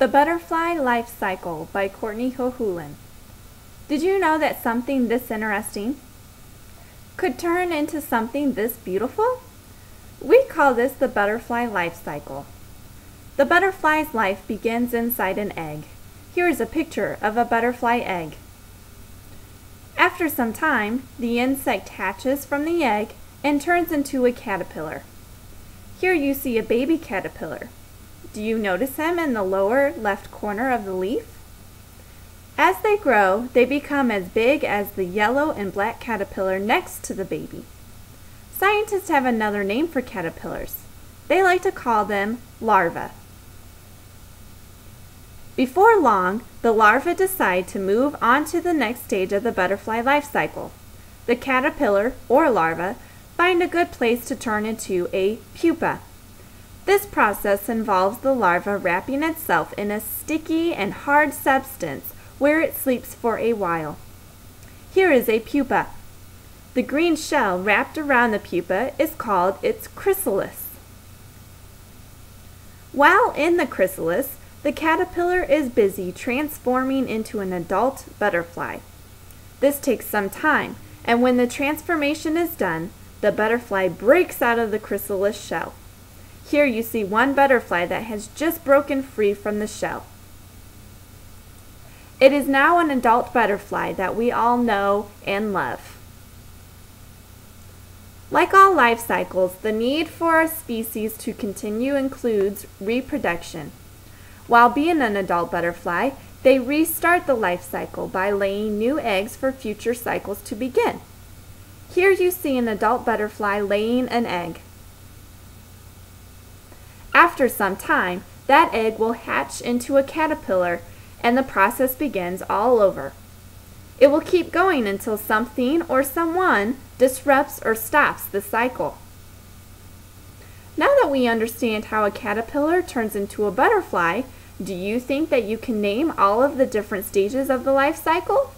The Butterfly Life Cycle by Courtney Hohulin. Did you know that something this interesting could turn into something this beautiful? We call this the butterfly life cycle. The butterfly's life begins inside an egg. Here is a picture of a butterfly egg. After some time, the insect hatches from the egg and turns into a caterpillar. Here you see a baby caterpillar. Do you notice them in the lower left corner of the leaf? As they grow, they become as big as the yellow and black caterpillar next to the baby. Scientists have another name for caterpillars. They like to call them larvae. Before long, the larvae decide to move on to the next stage of the butterfly life cycle. The caterpillar, or larva, find a good place to turn into a pupa. This process involves the larva wrapping itself in a sticky and hard substance where it sleeps for a while. Here is a pupa. The green shell wrapped around the pupa is called its chrysalis. While in the chrysalis, the caterpillar is busy transforming into an adult butterfly. This takes some time, and when the transformation is done, the butterfly breaks out of the chrysalis shell. Here you see one butterfly that has just broken free from the shell. It is now an adult butterfly that we all know and love. Like all life cycles, the need for a species to continue includes reproduction. While being an adult butterfly, they restart the life cycle by laying new eggs for future cycles to begin. Here you see an adult butterfly laying an egg. After some time, that egg will hatch into a caterpillar and the process begins all over. It will keep going until something or someone disrupts or stops the cycle. Now that we understand how a caterpillar turns into a butterfly, do you think that you can name all of the different stages of the life cycle?